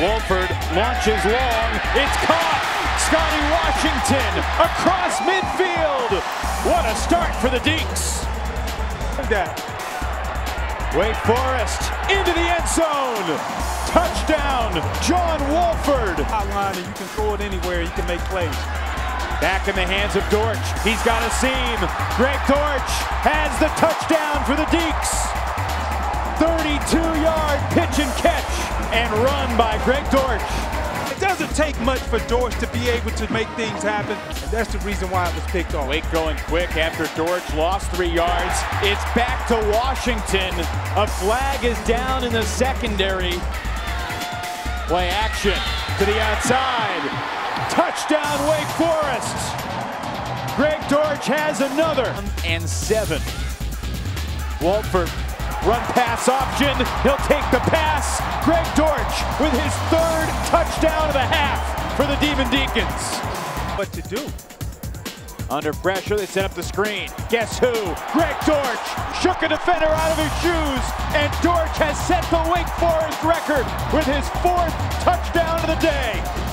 Wolford launches long. It's caught. Scotty Washington across midfield. What a start for the Deacs. Uh, Wake Forest into the end zone. Touchdown, John Wolford. Hotline and you can throw it anywhere. You can make plays. Back in the hands of Dortch. He's got a seam. Greg Dortch has the touchdown for the Deacs. 32-yard pitch and catch and run by Greg Dortch. It doesn't take much for Dortch to be able to make things happen, and that's the reason why it was picked off. Wake going quick after Dortch lost three yards. It's back to Washington. A flag is down in the secondary. Play action to the outside. Touchdown, Wake Forest. Greg Dortch has another. And seven. Wolford Run pass option. He'll take the pass. Greg Dortch with his third touchdown of the half for the Demon Deacons. What to do? Under pressure, they set up the screen. Guess who? Greg Dortch shook a defender out of his shoes, and Dortch has set the Wake Forest record with his fourth touchdown of the day.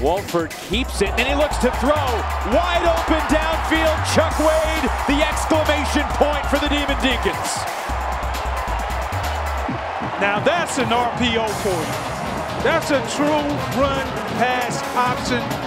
Wolford keeps it, and he looks to throw. Wide open downfield, Chuck Wade, the exclamation point for the Demon Deacons. Now that's an RPO for you. That's a true run pass option